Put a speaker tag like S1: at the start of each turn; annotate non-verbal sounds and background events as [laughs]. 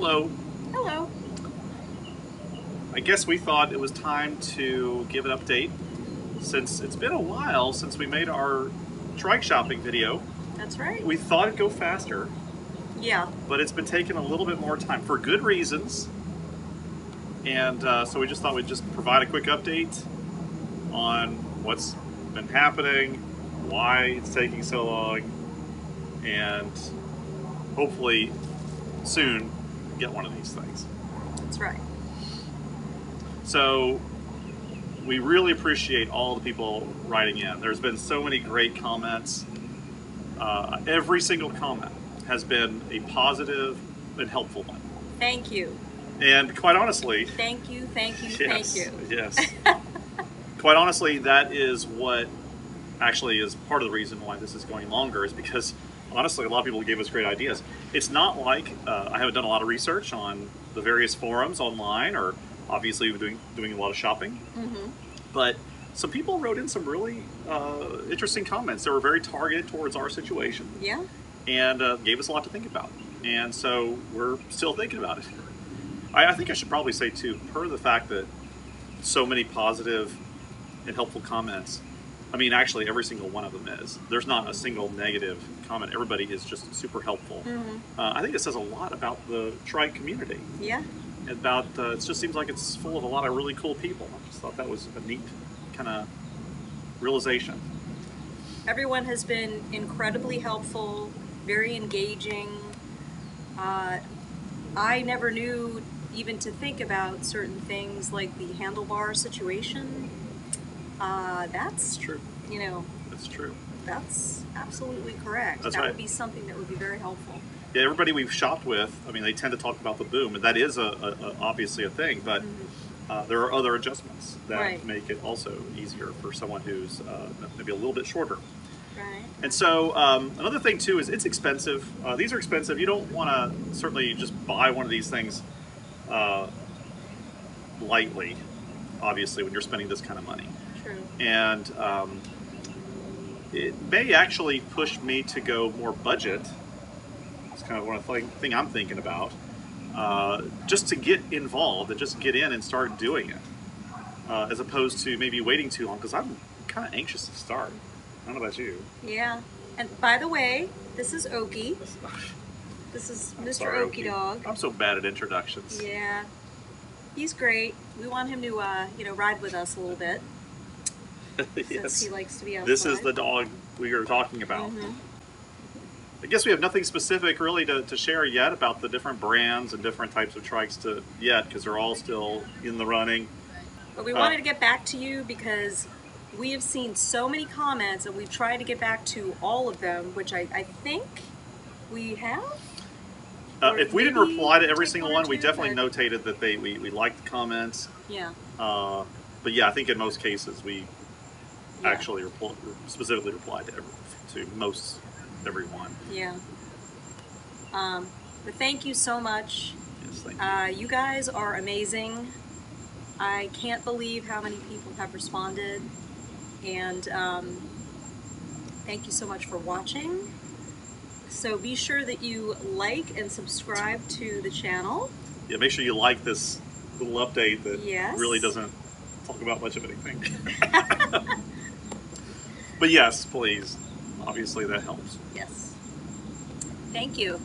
S1: Hello.
S2: Hello.
S1: I guess we thought it was time to give an update since it's been a while since we made our trike shopping video.
S2: That's right.
S1: We thought it'd go faster,
S2: yeah.
S1: but it's been taking a little bit more time for good reasons. And uh, so we just thought we'd just provide a quick update on what's been happening, why it's taking so long, and hopefully soon get one of these things.
S2: That's right.
S1: So we really appreciate all the people writing in. There's been so many great comments. Uh, every single comment has been a positive and helpful one.
S2: Thank you.
S1: And quite honestly,
S2: Thank you. Thank you.
S1: yes,
S2: Thank you.
S1: yes. [laughs] quite honestly, that is what actually is part of the reason why this is going longer is because honestly, a lot of people gave us great ideas. It's not like uh, I haven't done a lot of research on the various forums online, or obviously doing doing a lot of shopping.
S2: hmm
S1: But some people wrote in some really uh, interesting comments that were very targeted towards our situation
S2: Yeah.
S1: and uh, gave us a lot to think about. And so we're still thinking about it. I, I think I should probably say too, per the fact that so many positive and helpful comments. I mean, actually, every single one of them is. There's not a single negative comment. Everybody is just super helpful.
S2: hmm
S1: Uh, I think it says a lot about the tri community.
S2: Yeah.
S1: About uh, it just seems like it's full of a lot of really cool people. I just thought that was a neat kind of realization.
S2: Everyone has been incredibly helpful, very engaging. Uh, I never knew even to think about certain things like the handlebar situation. Uh, that's,
S1: true.
S2: you know,
S1: That's true.
S2: that's absolutely correct.
S1: That's
S2: that
S1: right.
S2: would be something that would be very helpful.
S1: Yeah, everybody we've shopped with, I mean, they tend to talk about the boom, and that is a, a, a obviously a thing. But uh, there are other adjustments that
S2: Mm-hmm. Right.
S1: make it also easier for someone who's uh, maybe a little bit shorter.
S2: Right.
S1: And so um, another thing too is it's expensive. Uh, these are expensive. You don't want to certainly just buy one of these things uh, lightly. Obviously, when you're spending this kind of money,
S2: True.
S1: and um, it may actually push me to go more budget. It's kind of one of the thing, thing I'm thinking about, uh, just to get involved and just get in and start doing it, uh, as opposed to maybe waiting too long because I'm kind of anxious to start. I don't know about you.
S2: Yeah. And by the way, this is Okie. This is Mr.
S1: Sorry,
S2: Okie Dog.
S1: I'm so bad at introductions.
S2: Yeah. He's great. We want him to, uh, you know, ride with us a little bit [laughs]
S1: yes.
S2: he likes to be outside.
S1: This is the dog we are talking about.
S2: Mhm.
S1: I guess we have nothing specific really to, to share yet about the different brands and different types of trikes to yet because they're all still in the running.
S2: But we
S1: Uh,
S2: wanted to get back to you because we have seen so many comments and we've tried to get back to all of them, which I, I think we have.
S1: Uh, if we didn't reply to every single
S2: one
S1: one, we definitely notated that they we, we liked the comments.
S2: Yeah.
S1: Uh, but yeah, I think in most cases we
S2: Yeah.
S1: actually repl- specifically replied to every, to most everyone.
S2: Yeah. Um, but thank you so much.
S1: Yes, thank you.
S2: Uh, you guys are amazing. I can't believe how many people have responded. And um, thank you so much for watching. So be sure that you like and subscribe to the channel.
S1: yeah, make sure you like this little update that
S2: Yes.
S1: really doesn't talk about much of anything. [laughs] [laughs] but yes, please. Obviously, that helps.
S2: Yes. Thank you.